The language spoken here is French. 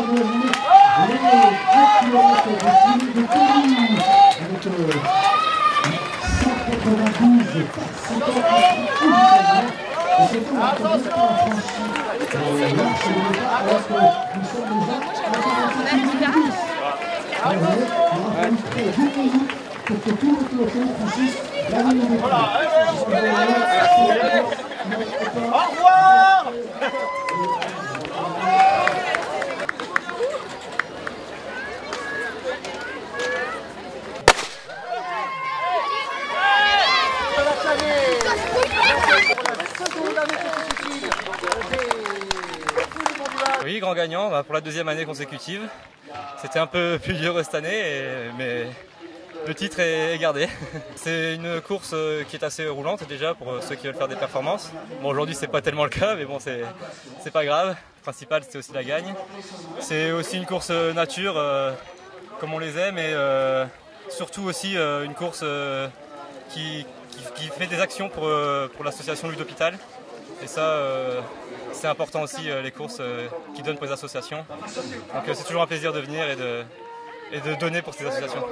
favori les Oui, grand gagnant bah, pour la deuxième année consécutive. C'était un peu plus dur cette année, mais le titre est gardé. C'est une course euh, qui est assez roulante déjà pour euh, ceux qui veulent faire des performances. Bon, aujourd'hui c'est pas tellement le cas, mais bon, c'est pas grave. Le principal c'était aussi la gagne. C'est aussi une course euh, nature, comme on les aime, et surtout aussi une course qui, fait des actions pour, l'association Lutte. Et ça, c'est important aussi, les courses qui donnent pour les associations. Donc c'est toujours un plaisir de venir et de, et de donner pour ces associations.